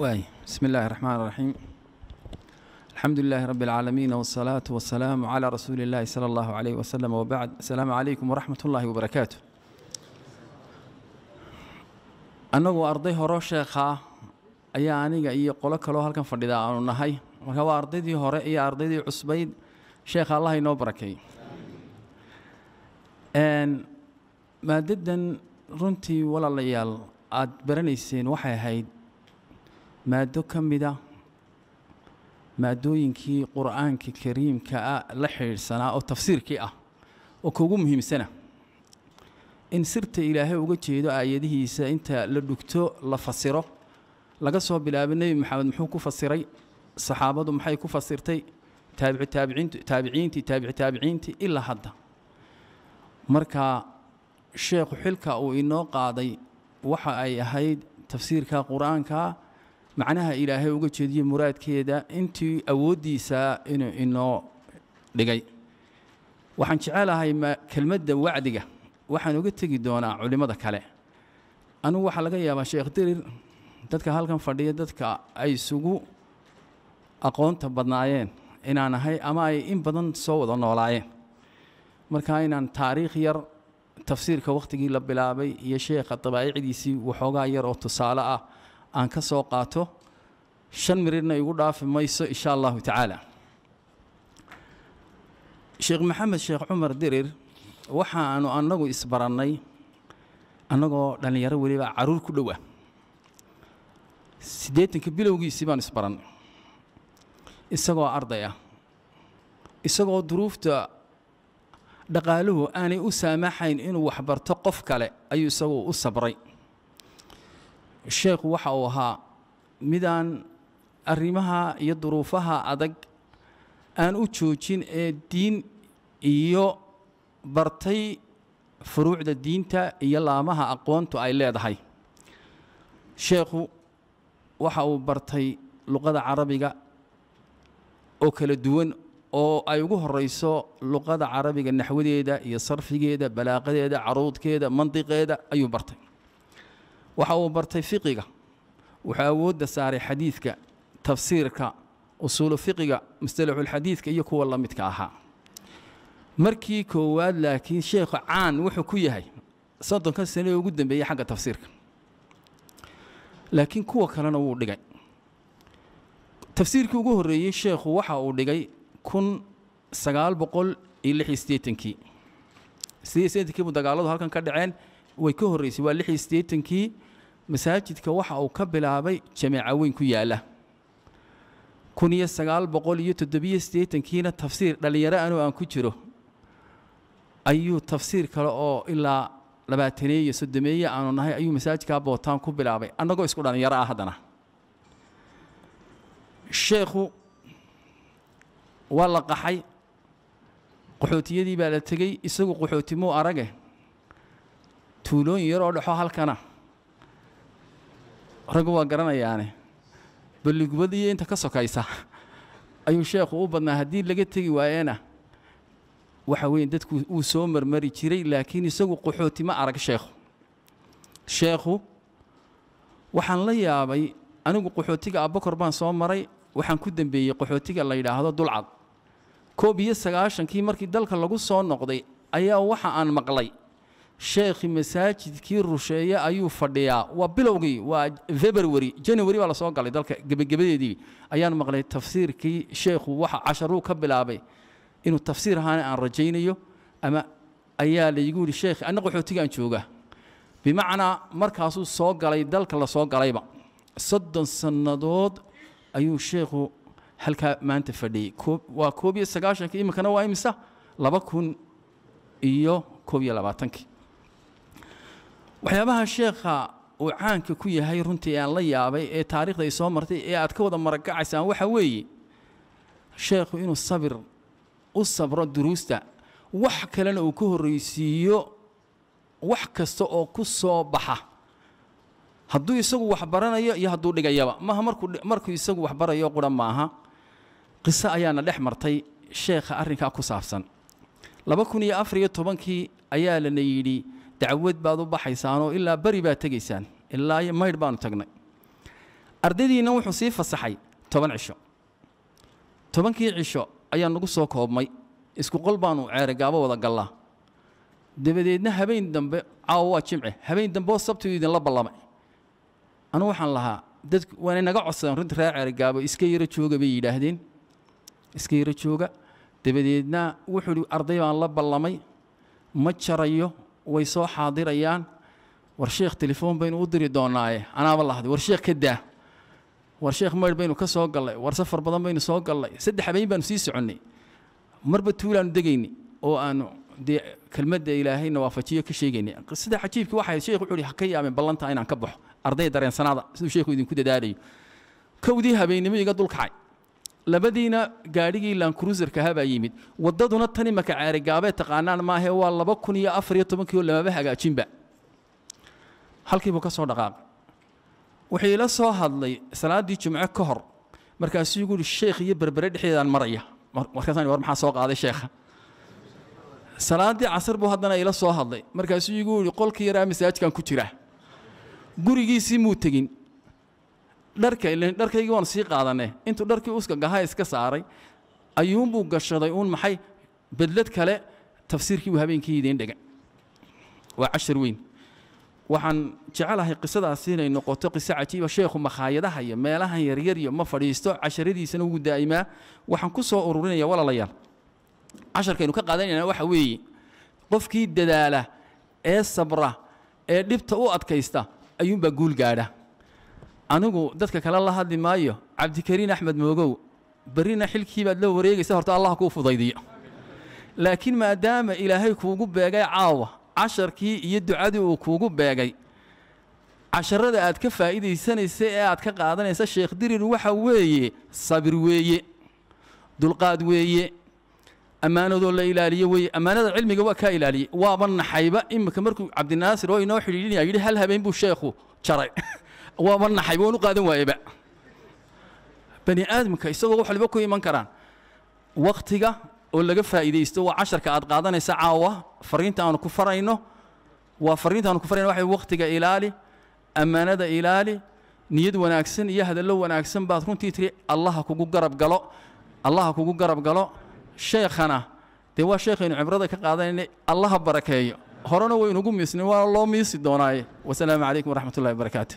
waay bismi illaahi raxmaan raxiim alxamdu lilaahi rabbi alcaalamiin wasalaatu wasalaamu calaa rasuuli illaahi sala allahu caleyh wasalam wabacd asalaamu calaykum waraxmat ullaahi wabarakaatu annagu arday horeo sheekhaa ayaa aniga iyo qolo kaloo halkan fadhida aanu nahay. Marka waa ardaydii hore iyo ardaydii cusbayd sheekha allah inoo barakeey maadadan runtii walaalayaal aada baranayseen waxay ahayd maado ka mida maadooyinkii qur'aanka kariimka ah la xidhiidhsanaa oo tafsiirkii ah oo kuugu muhiimsana. In sirta ilaahay uga jeedo aayadihiisa inta la dhugto la fasiro laga soo bilaabo nebi maxamed muxuu ku fasiray saxaabadu maxay ku fasirtay? Taabiciintii taabici taabiciintii ilaa hadda. Marka sheekhu xilka uu inoo qaaday waxa ay ahayd tafsiirka qur'aanka macnaha ilaahay uga jeediyo muraadkeeda intii awooddiisa inuu inoo dhigay. Waxaan jecelahay ma kelmadda wacdiga. Waxaan uga tegi doonaa culimmada kale. Anugu waxaa laga yaabaa sheekh dirir dadka halkan fadhiya dadka ay isugu aqoonta badnaayeen inaan ahay ama ay in badan soo wada noolaayeen. Marka inaan taariikh yar tafsiirka wakhtigii la bilaabay iyo sheekha dabaa'icdiisii waxoogaa yar oo tusaale ah aan ka soo qaato shan mirirna igu dhaafi mayso insha allahu tacaala. Sheekh maxamed sheekh cumar dirir waxaanu annagu isbarannay annagoo dhallinyaro weliba carruur ku dhowa siddeetanka bilowgiisii baanu isbarannay isagoo arday ah isagoo duruufta dhaqaaluhu aanay u saamaxayn inuu waxbarto qof kale ayuu isagu u sabray sheekhu waxa uu ahaa midaan arrimaha iyo duruufaha adag aan u joojin ee diin iyo bartay furuucda diinta iyo laamaha aqoontu ay leedahay. Sheekhu waxa uu bartay luqada carabiga oo kala duwan oo ay ugu horayso luqada carabiga naxwadeeda iyo sarfigeeda balaaqadeeda caruudkeeda mandiqeeda ayuu bartay waxa uu bartay fiqiga wuxuu awoodda saaray xadiidka tafsiirka usuulu fiqiga mustalaxulxadiidka iyo kuwa la midka ahaa. Markii koowaad laakiin sheekhu caan wuxuu ku yahay soddonka sane ee ugu dambeeyey xagga tafsiirka. Laakiin kuwa kalena wuu dhigay. Tafsiirkii ugu horreeyey sheekhu waxa uu dhigay kun sagaal boqol iyo lix iyo siddeetankii siddeetankii buu dagaaladu halkan ka dhaceen way ka horreysay waa lix siddeetankii masaajidka waxa uu ka bilaabay jameeca weyn ku yaalla. Kun iyo sagaal boqol iyo toddobiyo siddeetankiina tafsiir dhallinyaro anuu aan ku jiro. Ayuu tafsiir kale oo ilaa labaataneeye iyo soddomeeye aanu nahay ayuu masaajidkaa bootaan ku bilaabay. Annagoo isku dhallinyaro ah haddana. Sheekhu waa la qaxay. Qaxootiyadii baa la tegey isagu qaxootimuu arage tuulooyin yaroo dhexo halkana. Raggu waa garanayaane balligubad iyo inta ka sokaysa ayuu sheekhu u badnaa haddii laga tegi waayena waxa weeye dadku uu soo marmari jiray laakiin isagu qaxooti ma arag sheekhu. Sheekhu waxaan la yaabay anigu qaxootiga abakor baan soo maray waxaan ku dembeeyey qaxootiga la yidhaahdo dulcad. Koob iyo sagaashankii markii dalka lagu soo noqday ayaa waxa aan maqlay sheekhi masaajidkii rusheeye ayuu fadhiyaa. Waa bilowgii waa february january baa la soo galay dalka gebagabadeedii ayaan maqlay tafsiirkii sheekhu waxa casharuu ka bilaabay. Inuu tafsiir ahaana aan rajaynayo ama ayaa laygu yidhi sheekh anna qaxootigaan jooga. Bimacnaa markaasuu soo galay dalka la soo galayba. Soddon sannadood ayuu sheekhu halkaa maanta fadhiyey waa koob iyo sagaashankii iminkana waa imisa? Laba kun iyo koob iyo labaatankii waxyaabaha sheekha uu caanka ku yahay runtii aan la yaabay ee taariikhda ay soo martay ee aad ka wada maragacaysaan waxa weeye sheekhu inuu sabir u sabro duruusta wax kalena uu ka horraysiiyo wax kasta oo ku soo baxa. Hadduu isagu wax baranayo iyo hadduu dhigayaba maaha markuu markuu isagu wax barayo qura maaha qiso ayaana dhex martay sheekha arrinkaa ku saabsan. Laba kun iyo afar iyo tobankii ayaa lana yidhi dacwad baad u baxaysaanoo ilaa beri baad tegaysaan. Ilaa maydh baanu tagnay. Ardaydiina wuxuu sii fasaxay toban cisho. Tobankii cisho ayaa nagu soo koobmay. Isku qol baanu ceerigaabo wada gallaa. Dabadeedna habeen dambe caawa waa jimce. Habeen dambe oo sabtidu idinla ballamay. Anugu waxaan lahaa dad waanay naga codsadeen runtii reer ceerigaabo iska yaro jooga bay yidhaahdeen. Iska yaro jooga. Dabadeedna wuxuu ihi arday baan la ballamay. Ma jarayo way soo xaadirayaan. War sheekh telefoon baynu u diri doonaaye. Anaaba lahday war sheekh ka daa. War sheekh maydh baynu ka soo gallay. War safar badan baynu soo gallay. Saddex habeen baanu sii soconnay. Marba tuulaanu degayni oo aanu dee kelmadda ilaahayna waafajiyo ka sheegaynay. Sida cajiibkii waxay sheekh wuxuu ha ka yaabeen ballantaa inaan ka baxo. Arday dareensanaada siduu sheekhu idinku dadaalayo. Kowdii habeennimo iga dulkacay labadiina gaadhigii lankruuserka habaa yimid. Waddaduna tan imaka ceerigaabee taqaanaan maahe waa laba kun iyo afar iyo tobankii oo lamaba hagaajinba. Halkii buu ka soo dhaqaaqay. Wuxuu ila soo hadlay salaaddii jumco ka hor. Markaasuu igu yihi sheekh iyo berbere dhexdeedaan maraya. Markaasaan war maxaa soo qaaday sheekha? Salaaddii casar buu haddana ila soo hadlay. Markaasuu igu yihi qolkii yaraa masaajidkan ku jira. Gurigiisii muu tegin dharka ilan dharkaygii waanu sii qaadanee intuu dharkii uska gahaa iska saaray ayuunbuu gashaday uun maxay bedlad kale tafsiirkii buu habeenkii idiin dhigay. Waa cashar weyn. Waxaan jecelahay qisadaasi inay noqoto qiso cajiiba sheekhu makhaayadaha meelahan yaryar ma fadhiisto casharadiisana ugu daa'imaa waxaan ku soo ururinaya walaalayaal casharkaynu ka qaadanayna waxa weeye qofkii dadaala ee sabra ee dhibta u adkaysta ayuunbaa guul gaadha anigu dadka kale la hadli maayo cabdikariin axmed moogow berrina xilkii baad la wareegaysa horta allah kuu fudaydiyo. Laakiin maadaama ilaahay kuugu beegay caawa casharkii iyo ducadii uu kuugu beegay casharada aad ka faa'iidaysanaysa ee aad ka qaadanaysa sheekh dirir waxa weeye sabir weeye dulqaad weeye ammaanadoo la ilaaliyo weeye ammaanada cilmiga waa kaa ilaaliyey waaba naxayba iminka markuu cabdinaasir oo inoo xidhiidhinaya yidhi hal habeen buu sheekhu jaray waaba naxayba waan u qaadan waayeba. Bani aadamka isagoo wax waliba ku iman karaan waktiga oo laga faa'iidaysto waa casharka aad qaadanaysa caawa fariinta aanu ku farayno. Waa fariinta aanu ku farayno waxa waktiga ilaali ammaanada ilaali niyad wanaagsan iyo hadallo wanaagsan baad runtii tiri allaha kugu garab galo allaha kugu garab galo. Sheekhana dee waa sheekhaynu cibrada ka qaadanayna allaha barakeeyo. Horena waynugu miisnay waa loo miisi doonaaye. Wasalaamu calaykum waraxmat ullahi wabarakaatu